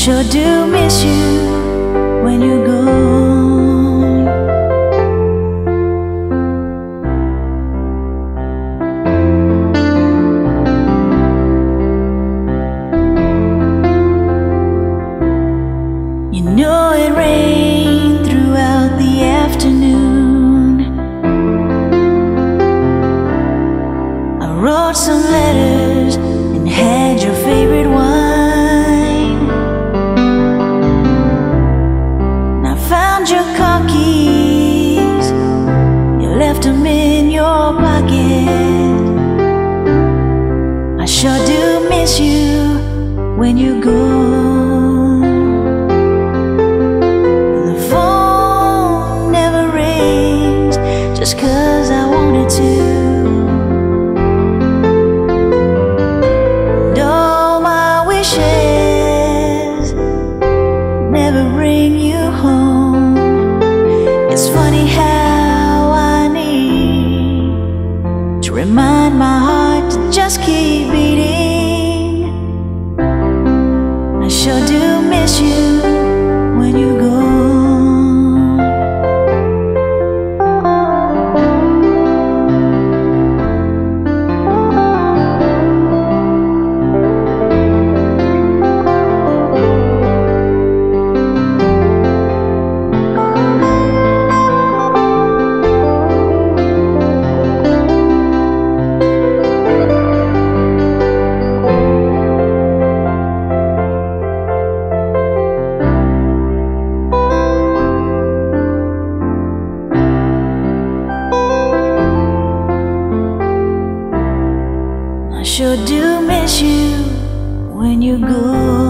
sure do miss you when you're gone. You know it rained throughout the afternoon. I wrote some left them in your pocket. I sure do miss you when you're gone. The phone never rings just cause remind my heart to just keep beating. I sure do miss you sure do miss you when you're gone.